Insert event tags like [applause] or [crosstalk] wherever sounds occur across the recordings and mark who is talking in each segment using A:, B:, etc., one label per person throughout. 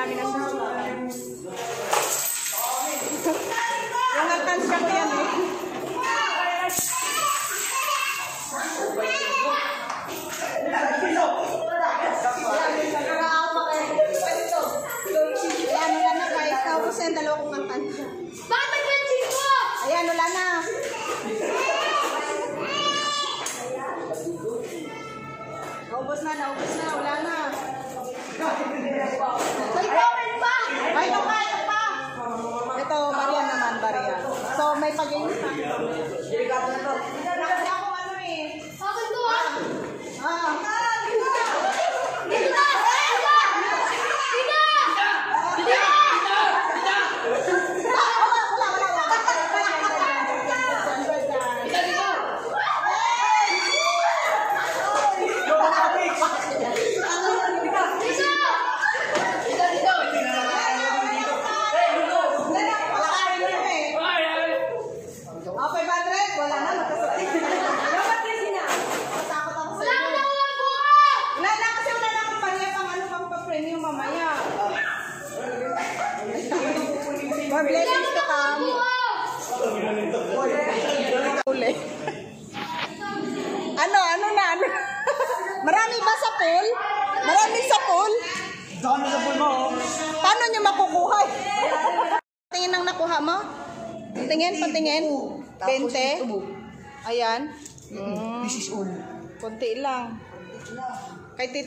A: láminas.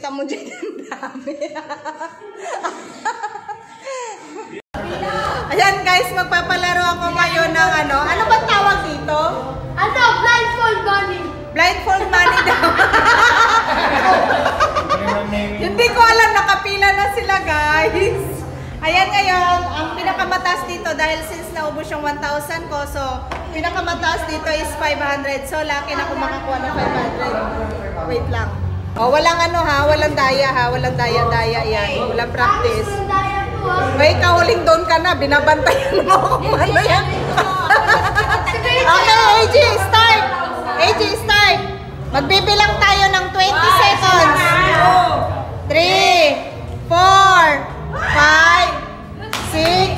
A: Kita mo
B: dyan dami. Ayan guys, magpapalaro ako ngayon ng ano. Ano ba tawag dito?
C: Ano? Blindfold money.
B: Blindfold money daw. Hindi ko alam, nakapila na sila guys. Ayan ngayon, ang pinakamataas dito dahil since naubos yung 1,000 ko, so pinakamataas dito is 500. So, laki na ako makakuha ng 500. Wait lang. Oh, walang ano ha, walang daya ha, walang daya-daya yan. Walang practice. May kahuling doon ka na, binabantayan mo ano yan. [laughs] okay, AJ, start! AJ, start! Magbibilang tayo ng 20 seconds. 3, 4, 5, 6,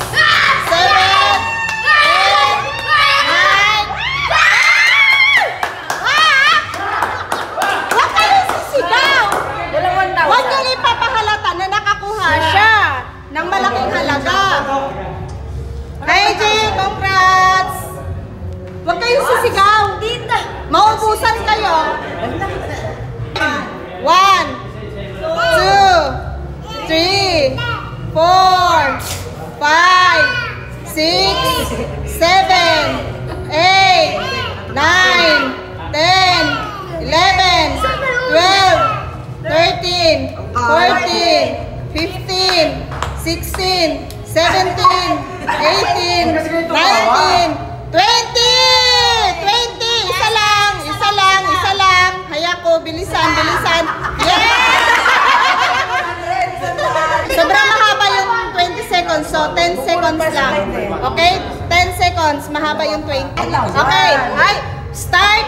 B: mahaba yung 20. Okay, ay, start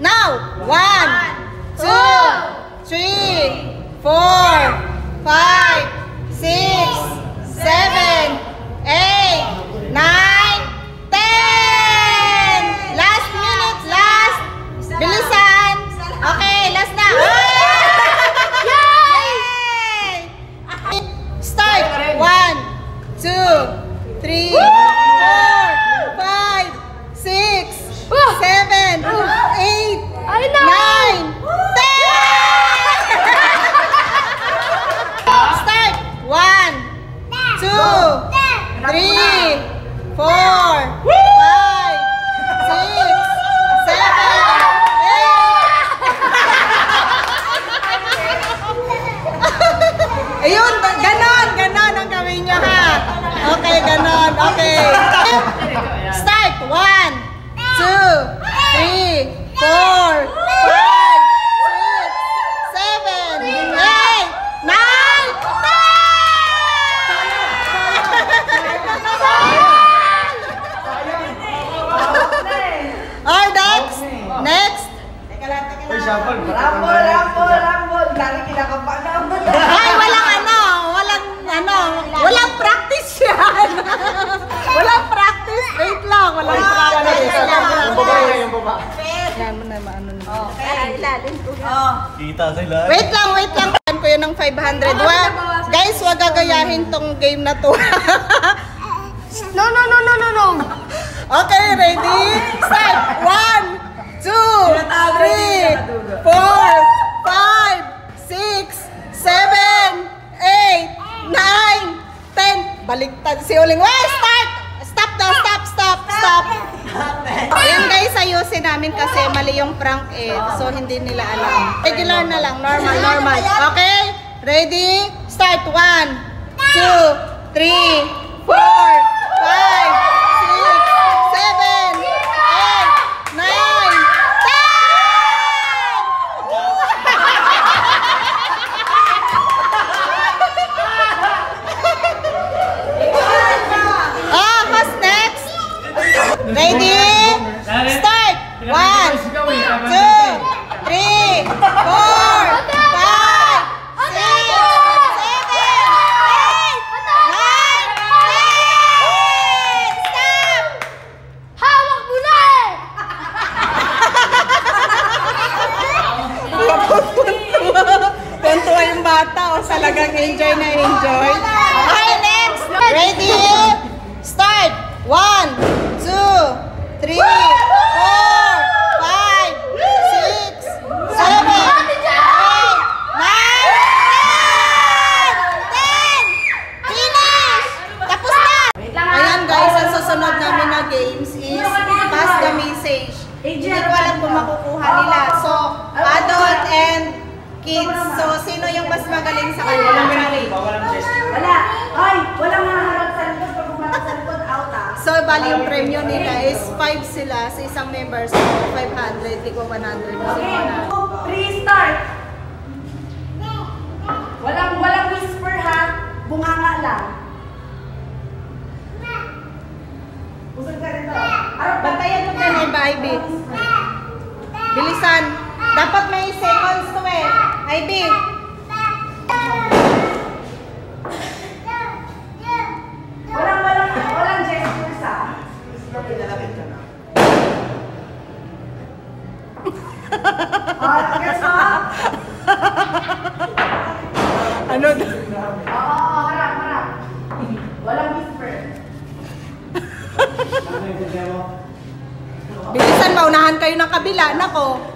B: now! 1, 2, 3, 4,
A: Kita sila.
B: Wait lang, wait lang. Kuhan ko yun ng 500. Wa, guys, wag gagayahin tong game na to.
C: No, no, no, no, no, no.
B: okay, ready? Start! One, two, three, four, five, six, seven, eight, nine, ten. Baliktad si Uling. Wait, start! Stop daw, stop, stop, stop. Ayan guys, ayusin namin kasi mali yung prank eh. So, hindi nila alam. Regular na lang, normal, normal. Okay? Ready? Start. One, two, three, four, five, six, seven, eight, nine, ten! Ah, who's next? Ready? Start! One, two, three, four, five, six, seven, eight, nine, ten! Stop!
C: Hawak mo na eh!
B: Tuntua yung bata o talagang enjoy na enjoy. Okay, next! Ready? Start! One, two, three, four, five, six, seven, eight, nine, ten! Finish! Tapos na! Ayan guys, ang susunod namin na games is pass the message. Hindi ko alam kung makukuha nila. So, adult and kids. So, sino yung mas magaling sa kanila?
D: Wala. Ay, walang haharap sa likod. Pag bumarap sa likod, out ah.
B: So, bali yung premyo nila is 5 sila sa isang member. So, 500, di ko 100. Kasi
D: Okay.
B: wala.
D: Pre-start. Walang, walang whisper ha. Bunganga lang. Usag ka rito. Arap,
B: Bantayan mo na Ivy. Bilisan. Dapat may seconds to eh. Ivy.
D: Walang, walang, walang gestures. Ah, gets mo?
B: Ano?
D: Oo, oo, harap, harap. Walang whisper.
B: Bilisan, maunahan kayo ng kabila. Nako.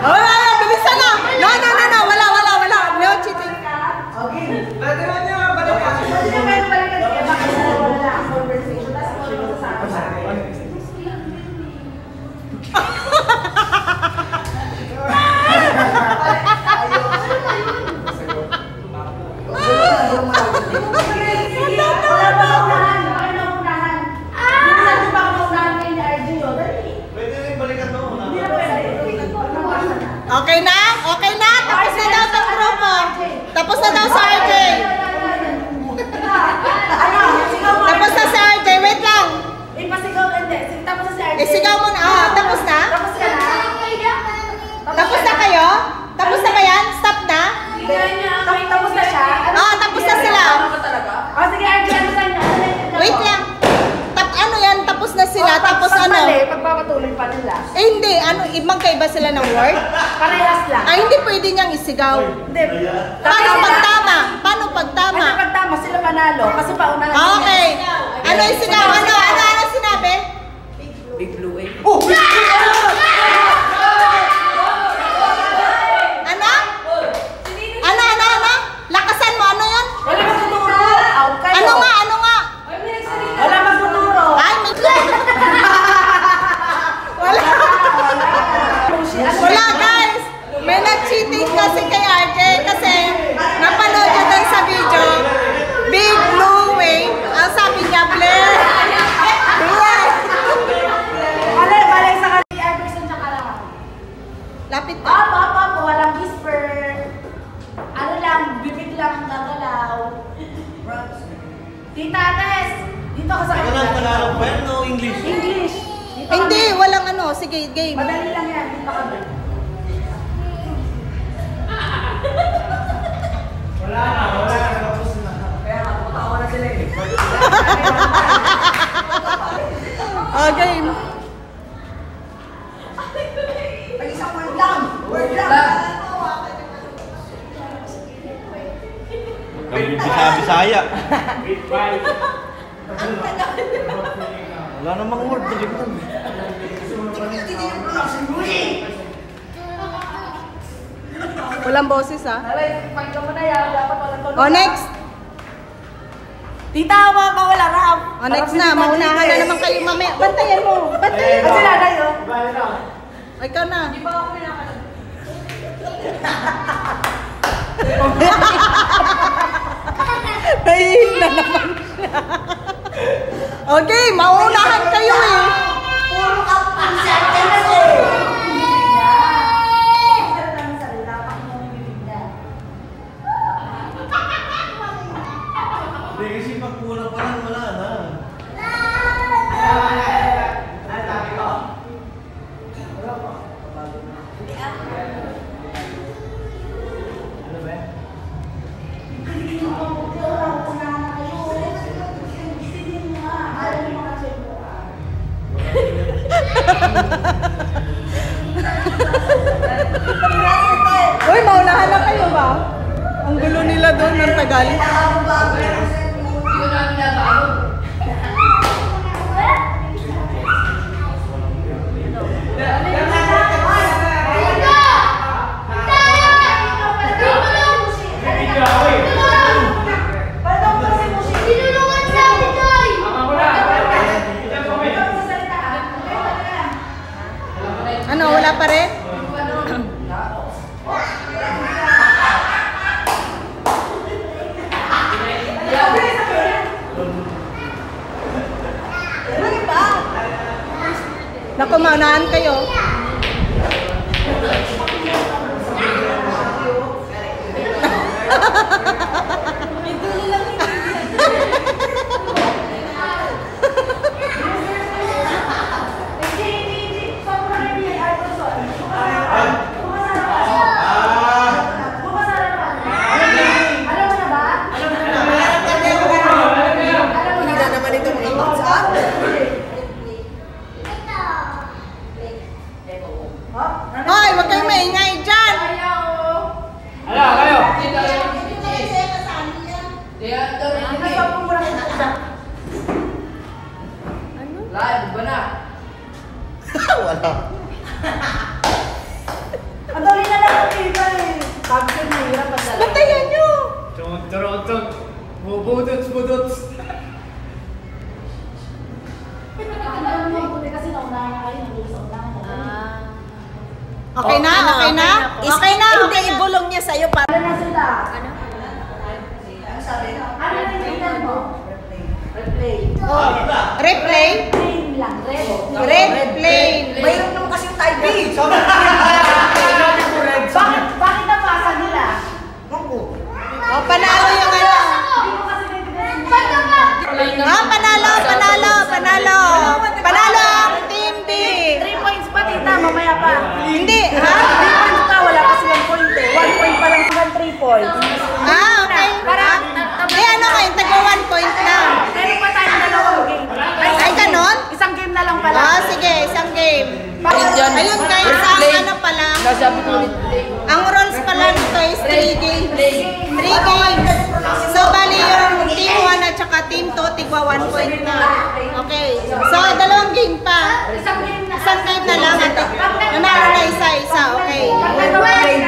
B: Oh, wala, wala, bilisan na. No, no, no, no. Wala, wala, wala. No cheating.
D: Okay. Pwede naman balikan. Sige, bakit wala na ang conversation. Tapos mo sa akin. Sige, wala ba unahan? Bakit na unahan? Minsan di ba ako unahan kay ni RJ, oh? Dali.
A: Pwede rin balikan to.
D: Hindi na pwede. Unahan na.
B: Okay na? Okay na? Tapos na daw sa grupo. Tapos na daw sa RJ.
D: Ano? Sigaw mo.
B: Tapos na sa RJ. Wait lang.
D: Ipasigaw, hindi. Sige, Tapos na si RJ.
B: Isigaw mo na. Ah, tapos na?
D: Tapos ka na?
B: Tapos na kayo? Tapos na ba yan? Stop na?
D: Tapos, tapos na siya?
B: Ah, tapos na sila.
D: O sige, RJ, ano sa inyo? Ano na yung
B: Wait lang. Tap, ano yan? Tapos na sila.
D: O, pag-
B: Tapos
D: pag
B: ano?
D: mali, pagpapatuloy pa nila.
B: Eh hindi. Ano, magkaiba sila ng word?
D: Parehas lang.
B: Ay, hindi pwede niyang isigaw.
D: Hindi.
B: Paano pag tama? Paano pag tama?
D: Ano pag tama, sila panalo. Kasi paunahan
B: Ah,
D: sila.
B: Okay. Ano isigaw? Ano? Ano? Ano sinabi? Ano? Ano? Ano? Ano? Lakasan mo. Ano yun?
D: Wala magtuturo. Out kayo.
B: Ano nga? Ano nga?
D: Wala magtuturo.
B: Ay, may... Wala. Wala guys! May nag-cheating kasi kay RJ kasi napanood yun dun sa video. Big blue wave. Ang sabi niya, Blair. Blair.
D: Ano, balay sa kanila. Iverson tsaka lang ako.
B: Lapit ka.
D: Up, up, up. Walang whisper. Ano lang, bibig lang gagalaw. Tita Tess, dito ka sa
A: Tagalog,
D: kanila.
A: Tagalog ba yan o English?
D: English. Dito
B: Hindi,
D: kami.
B: walang ano. mo. Sige, game.
D: Madali lang yan, hindi pa kami.
A: Wala na, wala na. Tapos na.
D: Kaya nga, putawa na sila eh.
B: Oh, game.
D: Ay, isang word lang. Word lang.
A: Kami bisa-bisaya. Wala namang word. Diliman.
B: Walang boses ah.
D: Alay, pagka mo na yan, dapat walang tunog.
B: Oh, next.
D: Tita, ma mawala ram.
B: Oh, next na. Maunahan na naman kayo mamaya. Bantayan mo. Bantayan mo.
D: sila na yun.
B: Oh, Ikaw na.
D: Di ba ako [laughs] pinakalan?
B: Nahihina naman siya. [laughs] Okay, maunahan kayo eh.
D: Puro ka pang
B: Naku, maunahan kayo.
A: Wala. [laughs]
D: Ang dali [laughs] na lang ang kita eh. Ko, mahirap ang dalawa.
B: Bantayan nyo!
A: Tung-tung-tung. Bubudots, budots.
B: Okay na, okay na? Okay na, okay na.
E: ibulong niya sa'yo para
D: Ano na sila? Ano? Ano sabi? Ano na yung mo? Replay.
B: Oh, replay?
D: Plain lang. Red.
B: Red plane.
D: Mayroon naman kasi yung type B. Bakit? Bakit nabasa nila? Naku.
B: Oh, panalo yung ano.
D: Hindi ko kasi naiintindihan.
B: Ah, panalo, panalo, panalo. Panalo ang Team B.
D: 3 points pa, tita. Mamaya pa.
B: Hindi, ha?
D: 3 points pa. Wala pa silang point eh. 1 point pa lang silang 3 points.
B: Ah, okay.
D: Para-
B: Di ano kayo, taga one point lang.
D: Meron pa tayong dalawang game.
B: Ay, ganon?
D: Isang game na lang pala.
B: Ah, sige, isang game. Ayun guys, ang ano pala, ang rules pala nito is 3 games. 3 games. So, bali yung team 1 at saka team 2, tigwa 1 point na. Okay. So, dalawang game pa.
D: Isang game na.
B: Isang game na lang nanalo na isa-isa. Okay.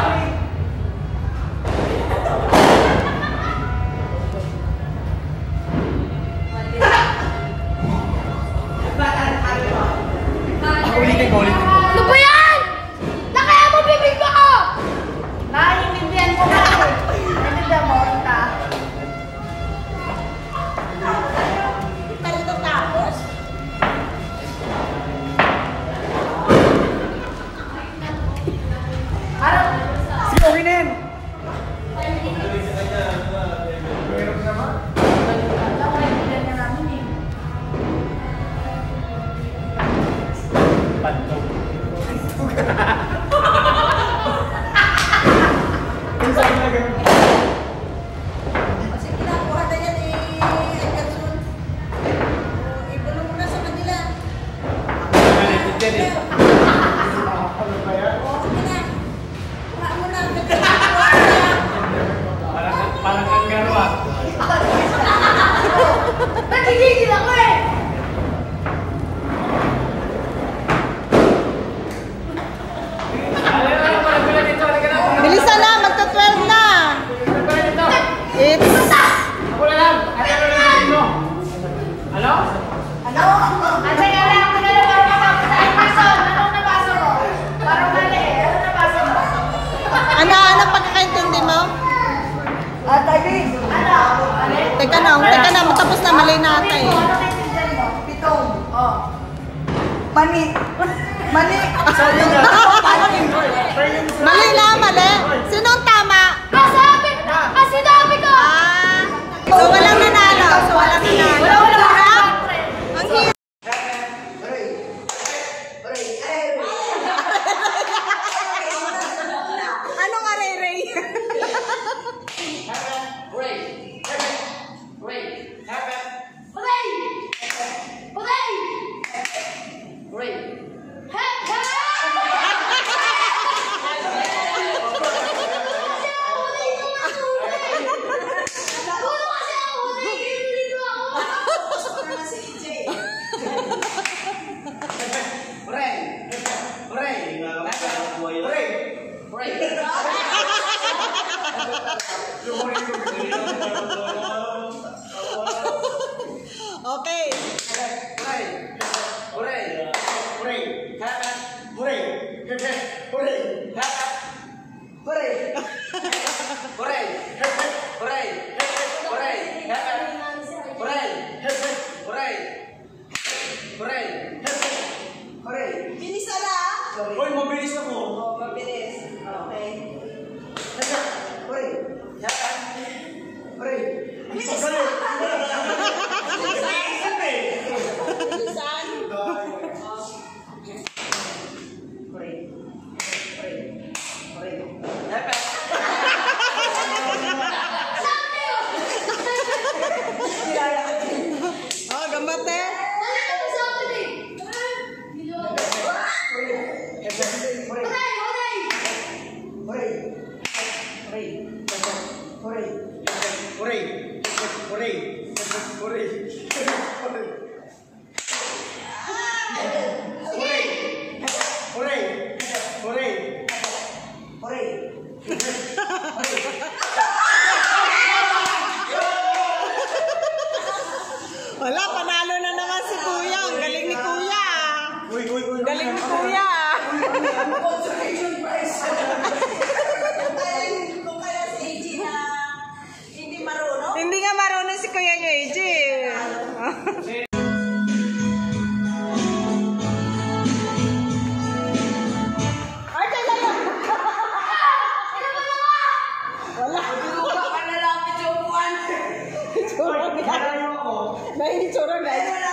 B: ako.
A: Dahil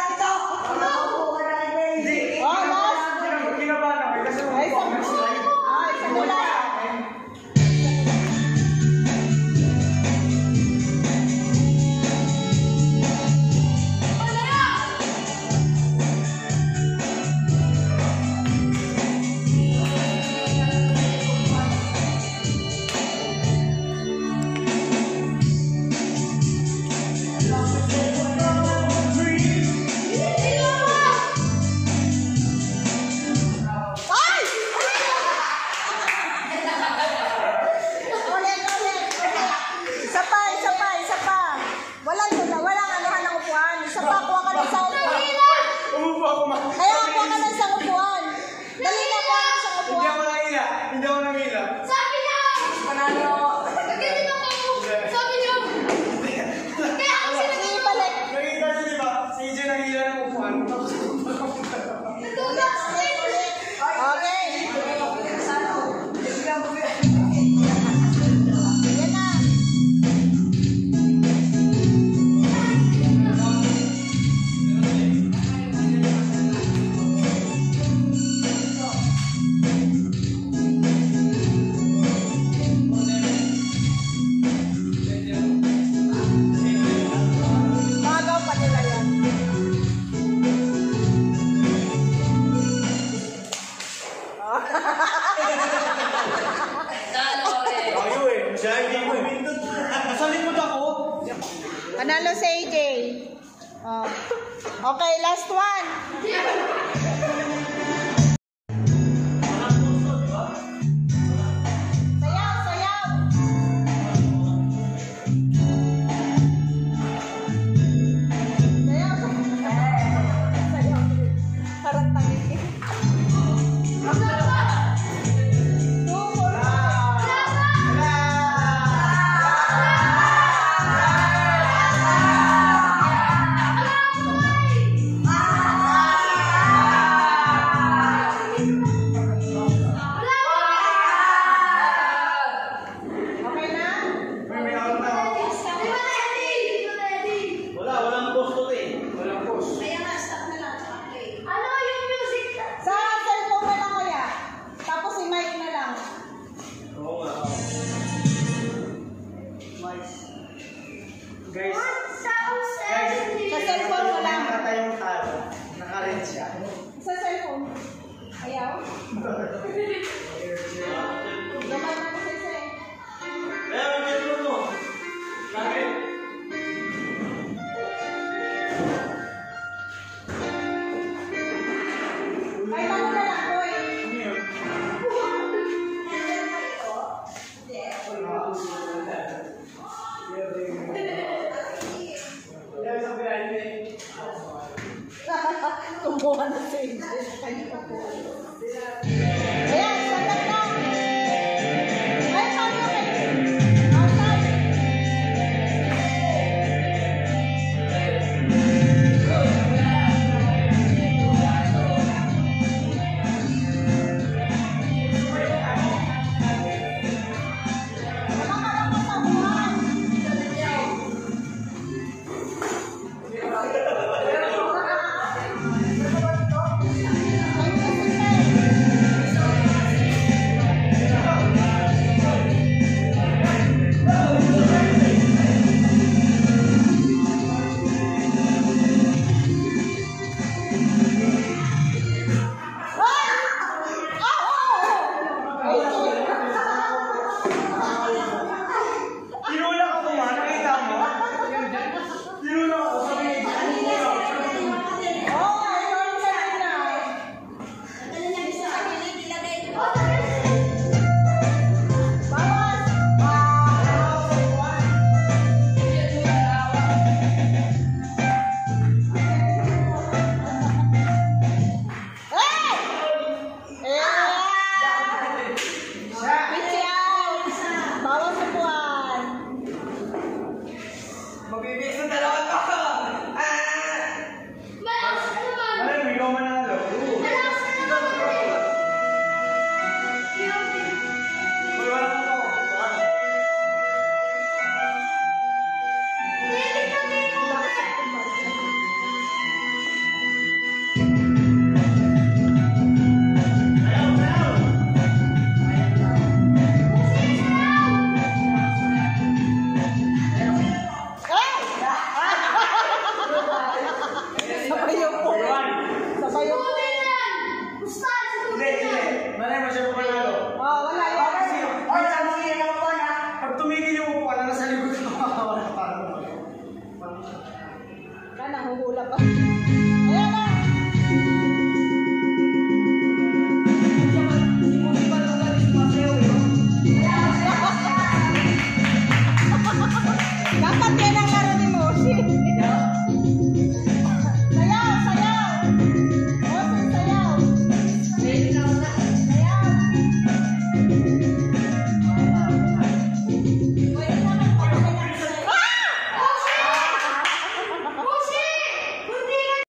A: Nanalo si
F: AJ.
A: Oh.
B: Okay, last one.